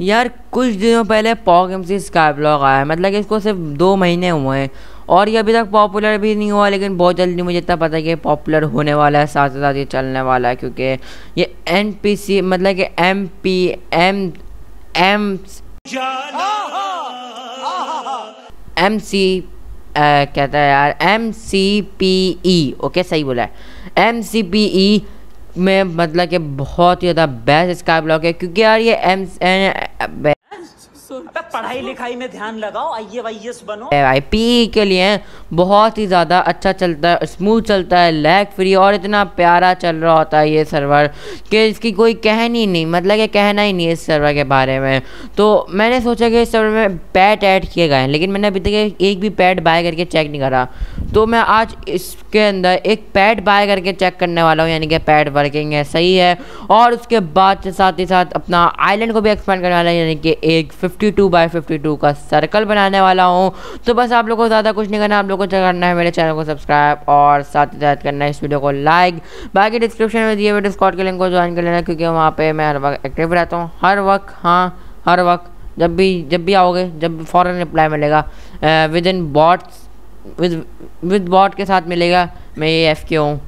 यार, कुछ दिनों पहले पॉक एम सी स्काई ब्लॉग आया मतलब कि इसको सिर्फ़ दो महीने हुए हैं। और ये अभी तक पॉपुलर भी नहीं हुआ, लेकिन बहुत जल्दी मुझे इतना पता है कि पॉपुलर होने वाला है, साथ ही साथ ये चलने वाला है, क्योंकि ये एन पी सी मतलब कि M P M M M C कहता है यार M C P E okay सही बोला है। एम सी पी ई में मतलब कि बहुत ही ज़्यादा बेस्ट स्काई ब्लॉक है क्योंकि यार ये एम पढ़ाई लिखाई में ध्यान लगाओ, आई एस बनो। पी के लिए बहुत ही ज़्यादा अच्छा चलता है स्मूथ चलता है लैग फ्री और इतना प्यारा चल रहा होता है ये सर्वर कि इसकी कोई कहनी नहीं मतलब कि कहना ही नहीं है इस सर्वर के बारे में। तो मैंने सोचा कि इस सर्वर में पैट ऐड किए गए हैं, लेकिन मैंने अभी तक एक भी पैड बाय करके चेक नहीं करा। तो मैं आज इसके अंदर एक पैड बाय करके चेक करने वाला हूँ, यानी कि पैड वर्किंग है, सही है। और उसके बाद साथ ही साथ अपना आइलैंड को भी एक्सपेंड करने वाला है, यानी कि एक 52 बाय 52 का सर्कल बनाने वाला हूँ। तो बस आप लोगों को ज़्यादा कुछ नहीं करना, आप लोगों को करना है मेरे चैनल को सब्सक्राइब और साथ ही साथ करना है इस वीडियो को लाइक बाकी डिस्क्रिप्शन में दिए हुए डिस्कॉट के लिंक को ज्वाइन कर लेना क्योंकि वहाँ पर मैं हर वक्त एक्टिव रहता हूँ। हर वक्त हाँ हर वक्त, जब भी जब भी आओगे, जब फ़ौरन रिप्लाई मिलेगा within bots with with bot के साथ मिलेगा, मैं ये एफ़ के हूँ।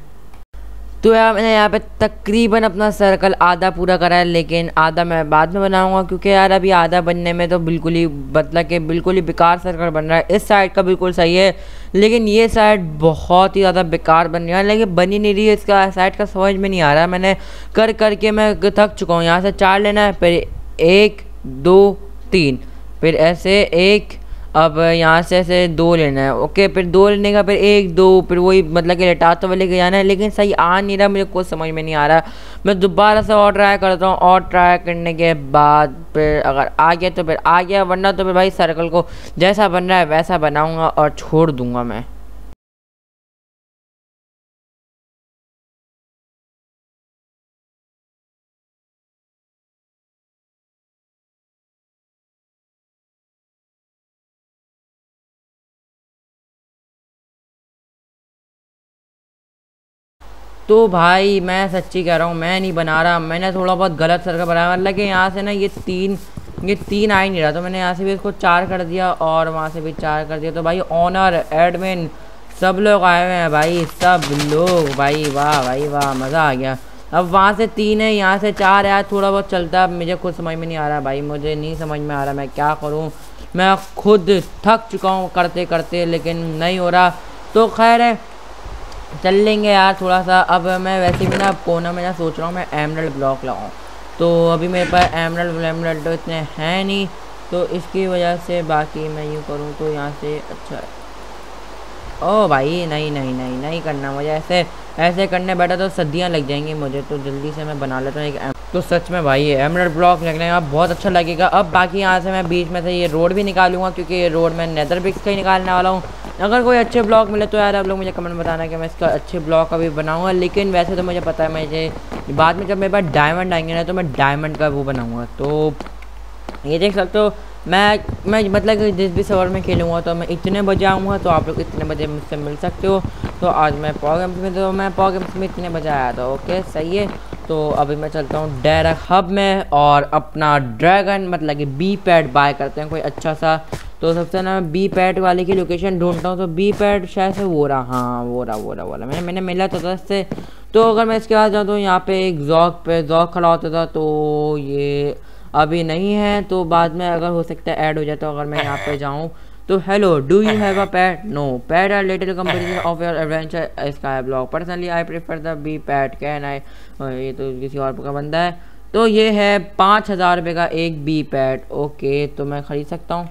तो यार, मैंने यहाँ पे तकरीबन अपना सर्कल आधा पूरा करा है, लेकिन आधा मैं बाद में बनाऊँगा, क्योंकि यार अभी आधा बनने में तो बिल्कुल ही मतलब कि बिल्कुल ही बेकार सर्कल बन रहा है। इस साइड का बिल्कुल सही है, लेकिन ये साइड बहुत ही ज़्यादा बेकार बन रही है। लेकिन बनी नहीं रही है, इसका साइड का समझ में नहीं आ रहा। मैंने कर, करके मैं थक चुका हूँ, यहाँ से चार लेना है, फिर एक, दो, तीन, फिर ऐसे एक अब यहाँ से ऐसे दो लेना है। ओके, फिर दो लेने का, फिर एक, दो, फिर वही मतलब कि लेटाते वाले के जाना है, लेकिन सही आ नहीं रहा मुझे कुछ समझ में नहीं आ रहा। मैं दोबारा से और ट्राई करता हूँ, और ट्राई करने के बाद फिर अगर आ गया तो फिर आ गया, वरना तो फिर भाई सर्कल को जैसा बन रहा है, वैसा बनाऊँगा और छोड़ दूँगा मैं। तो भाई, मैं सच्ची कह रहा हूँ, मैं नहीं बना रहा। मैंने थोड़ा बहुत गलत सर्कल बनाया। मतलब कि यहाँ से ना ये तीन ये तीन आ ही नहीं रहा। तो मैंने यहाँ से भी इसको चार कर दिया और वहाँ से भी चार कर दिया। तो भाई ऑनर एडमिन सब लोग आए हुए हैं भाई, सब लोग। भाई, वाह भाई, वाह, मज़ा आ गया। अब वहाँ से तीन है, यहाँ से चार है। थोड़ा बहुत चलता है। मुझे खुद समझ में नहीं आ रहा भाई, मुझे नहीं समझ में आ रहा मैं क्या करूँ। मैं खुद थक चुका हूँ करते करते लेकिन नहीं हो रहा। तो खैर है चल लेंगे यार थोड़ा सा। अब मैं वैसे भी ना कोना में ना सोच रहा हूँ, मैं एमरल्ड ब्लॉक लगाऊँ तो अभी मेरे पास एमरल्ड एमरल्ड तो इतने हैं नहीं तो इसकी वजह से बाकी मैं यूँ करूँ तो यहाँ से अच्छा ओ भाई, नहीं नहीं नहीं नहीं करना मुझे ऐसे ऐसे करने बैठा तो सदियाँ लग जाएँगी मुझे तो जल्दी से मैं बना लेता हूँ एक तो सच में भाई एमरल ब्लॉक लगने का बहुत अच्छा लगेगा। अब बाकी यहाँ से मैं बीच में से ये रोड भी निकालूँगा, क्योंकि ये रोड मैं नेदर बिक्स का ही निकालने वाला हूँ। अगर कोई अच्छे ब्लॉग मिले तो यार आप लोग मुझे कमेंट बताना कि मैं इसका अच्छे ब्लॉग अभी बनाऊँगा। लेकिन वैसे तो मुझे पता है, मुझे बाद में जब मेरे पास डायमंड आएँगे ना तो मैं डायमंड का वो बनाऊँगा। तो ये देख सकते हो, मैं मैं मतलब कि जिस भी सवर में खेलूँगा तो मैं इतने बजे आऊँगा तो आप लोग इतने बजे मुझसे मिल सकते हो। तो आज मैं पॉ गेम्स में तो मैं पॉ गेम्स में इतने बजे आया था ओके सही है? तो अभी मैं चलता हूँ डायरेक्ट हब में और अपना ड्रैगन मतलब कि बी पैड बाय करते हैं, कोई अच्छा सा तो सबसे ना बी पैड वाले की लोकेशन ढूंढता हूँ तो बी पैड शायद से वो रहा। हाँ वो रहा वो रहा वो रहा। मैंने मैंने मिला तो था इससे। तो अगर मैं इसके बाद जाऊँ तो यहाँ पे एक जॉक पे जॉक खड़ा होता था तो ये अभी नहीं है। तो बाद में अगर हो सकता है ऐड हो जाए तो अगर मैं यहाँ पे जाऊँ तो hello do you have a pad no pad or little comparison of your adventure skyblock personally I prefer the B pad can I ये तो किसी और का बंदा है। तो ये है पाँच हज़ार रुपये का एक बी पैड ओके तो मैं ख़रीद सकता हूँ।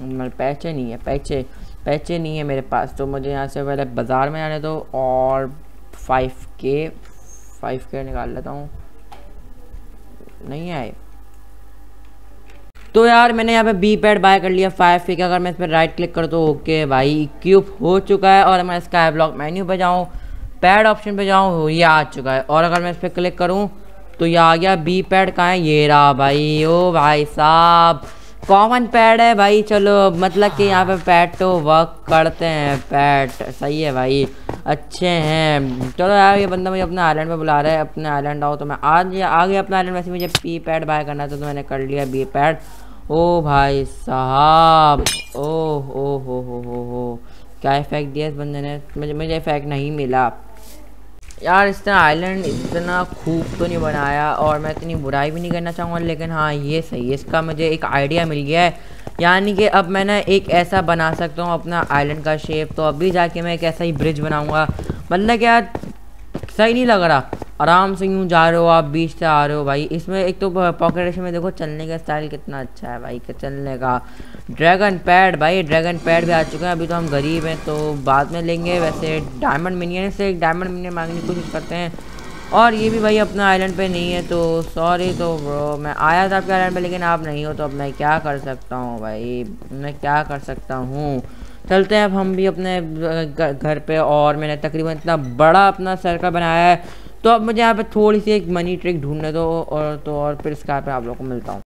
पैचे नहीं है पैचे पैचे नहीं है मेरे पास। तो मुझे यहाँ से पहले बाज़ार में आने दो और फाइव के फाइव के निकाल लेता हूँ। नहीं आए। तो यार, मैंने यहाँ पे बी पैड बाय कर लिया फाइव के अगर मैं इस पर राइट क्लिक कर तो ओके भाई क्यूब हो चुका है और मैं स्काई ब्लॉक मेन्यू पर जाऊँ पैड ऑप्शन पे जाऊँ ये आ चुका है। और अगर मैं इस पर क्लिक करूँ तो ये आ गया बी पैड कहाँ है? ये रहा भाई, ओ भाई साहब। कॉमन पैड है भाई, चलो मतलब कि यहाँ पे पैड तो वर्क करते हैं पैड सही है भाई, अच्छे हैं। चलो यार, ये बंदा मुझे अपने आइलैंड पे बुला रहा है, अपने आइलैंड आओ तो मैं, आज आ गया अपना आइलैंड वैसे मुझे पी पैड बाय करना था तो मैंने कर लिया बी पैड ओ भाई साहब, ओ हो हो हो हो हो। क्या इफ़ेक्ट दिया इस बंदे ने? मुझे मुझे इफ़ेक्ट नहीं मिला। यार तरह आइलैंड इतना खूब तो नहीं बनाया और मैं इतनी बुराई भी नहीं करना चाहूँगा, लेकिन हाँ ये सही है। इसका मुझे एक आइडिया मिल गया है। यानी कि अब मैं ना एक ऐसा बना सकता हूँ अपना आइलैंड का शेप तो अभी जाके मैं एक ऐसा ही ब्रिज बनाऊँगा। मतलब यार, सही नहीं लग रहा। आराम से यूँ जा रहे हो आप, बीच से आ रहे हो भाई। इसमें एक तो पॉकेट में देखो, चलने का स्टाइल कितना अच्छा है भाई चलने का। ड्रैगन पैड भाई ड्रैगन पैड भी आ चुके हैं। अभी तो हम गरीब हैं तो बाद में लेंगे। वैसे डायमंड मिनियन से एक डायमंड मिनियन मांगने की कोशिश करते हैं। और ये भी भाई अपना आइलैंड पे नहीं है तो सॉरी तो ब्रो मैं आया था आपके आइलैंड पे, लेकिन आप नहीं हो तो अब मैं क्या कर सकता हूँ भाई? मैं क्या कर सकता हूँ? चलते हैं अब हम भी अपने घर पे। और मैंने तकरीबन इतना बड़ा अपना सर्कल बनाया है। तो अब मुझे यहाँ पे थोड़ी सी एक मनी ट्रिक ढूँढने दो और तो और फिर इसका पे आप लोग को मिलता हूँ।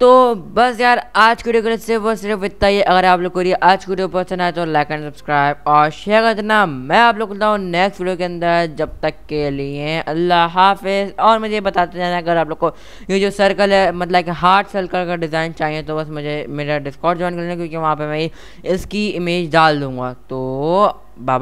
तो बस यार, आज की वीडियो से वो सिर्फ़ इतना ही। अगर आप लोग को आज की वीडियो पसंद आए तो लाइक एंड सब्सक्राइब और शेयर कर देना। मैं आप लोग हूँ नेक्स्ट वीडियो के अंदर। जब तक के लिए अल्लाह हाफिज़। और मुझे बताते जाना अगर आप लोग को ये जो सर्कल है मतलब कि हार्ट सर्कल का डिज़ाइन चाहिए तो बस मुझे, मेरा डिस्कॉर्ड ज्वाइन कर लेना क्योंकि वहाँ पर मैं इसकी इमेज डाल दूँगा। तो बाय